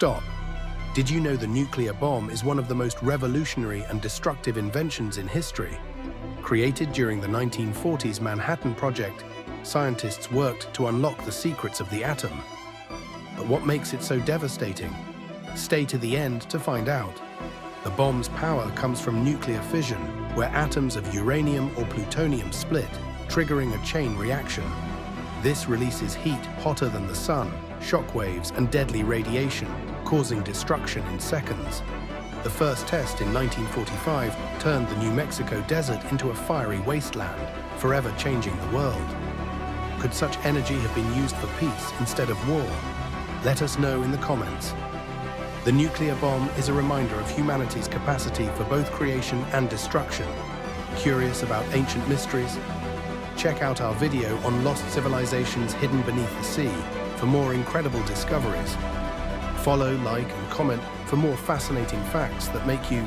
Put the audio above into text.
Stop. Did you know the nuclear bomb is one of the most revolutionary and destructive inventions in history? Created during the 1940s Manhattan Project, scientists worked to unlock the secrets of the atom. But what makes it so devastating? Stay to the end to find out. The bomb's power comes from nuclear fission, where atoms of uranium or plutonium split, triggering a chain reaction. This releases heat hotter than the sun, shockwaves and deadly radiation, causing destruction in seconds. The first test in 1945 turned the New Mexico desert into a fiery wasteland, forever changing the world. Could such energy have been used for peace instead of war? Let us know in the comments. The nuclear bomb is a reminder of humanity's capacity for both creation and destruction. Curious about ancient mysteries? Check out our video on lost civilizations hidden beneath the sea for more incredible discoveries. Follow, like and comment for more fascinating facts that make you